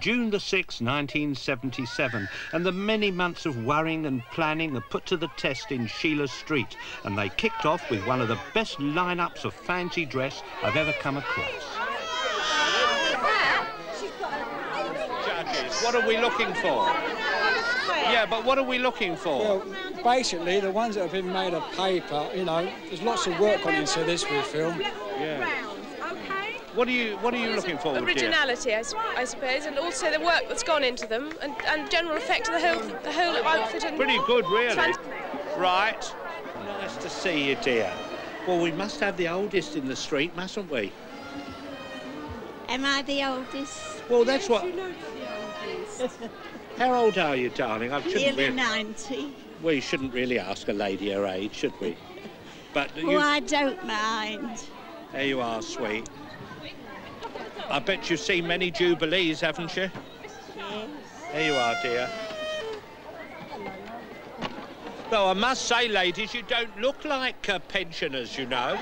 June the 6th, 1977, and the many months of worrying and planning are put to the test in Sheila Street, and they kicked off with one of the best lineups of fancy dress I've ever come across. Judges, what are we looking for? Yeah, but what are we looking for? Well, basically, the ones that have been made of paper, you know, there's lots of work on into this we film. Yeah. What are you What are you looking for? Originality, I, I, suppose, and also the work that's gone into them, and, and general effect of the whole the whole outfit. And Pretty good, really. Right. Nice to see you, dear. Well, we must have the oldest in the street, mustn't we? Am I the oldest? Well, that's what. You know the oldest. How old are you, darling? I shouldn't Nearly really... 90. We shouldn't really ask a lady her age, should we? But oh, you... Oh, I don't mind. There you are, sweet. I bet you've seen many Jubilees, haven't you? Yes. There you are, dear. Though I must say, ladies, you don't look like uh, pensioners, you know.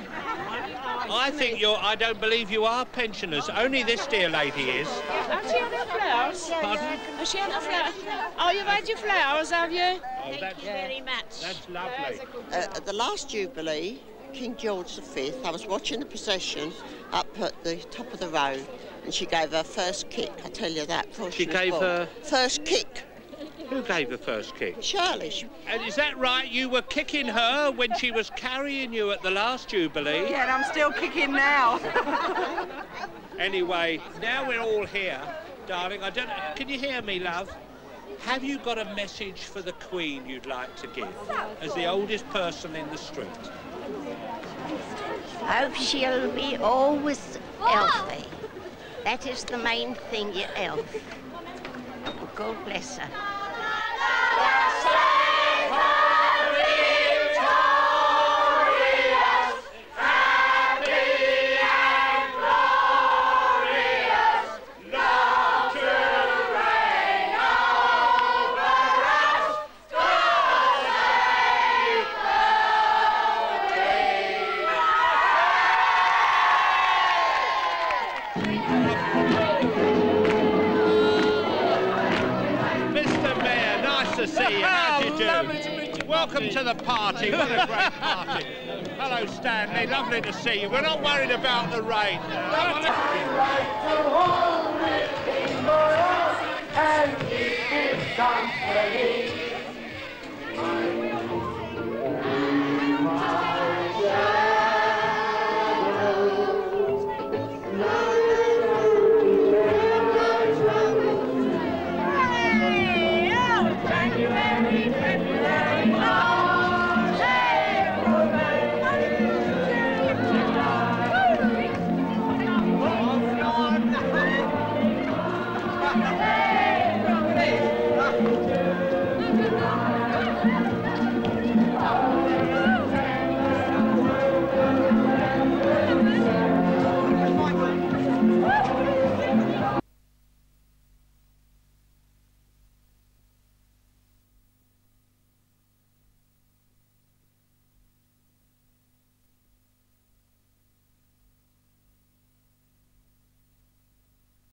I think you're... I don't believe you are pensioners. Only this dear lady is. Has she had her flowers? Pardon? Has she had her flowers? Oh, you've had your flowers, have you? Oh, Thank you very much. That's lovely. Uh, the last Jubilee, King George V, I was watching the procession up at the top of the road, and she gave her first kick. I tell you that. She, she gave her first kick. Who gave the first kick? Shirley. She... And is that right? You were kicking her when she was carrying you at the last Jubilee? Yeah, and I'm still kicking now. anyway, now we're all here, darling. I don't. Can you hear me, love? Have you got a message for the Queen you'd like to give as the oldest person in the street? Hope she'll be always oh! healthy. That is the main thing, your health. God bless her. Welcome to the party. What a great party. Hello, Stanley. Lovely to see you. We're not worried about the rain. and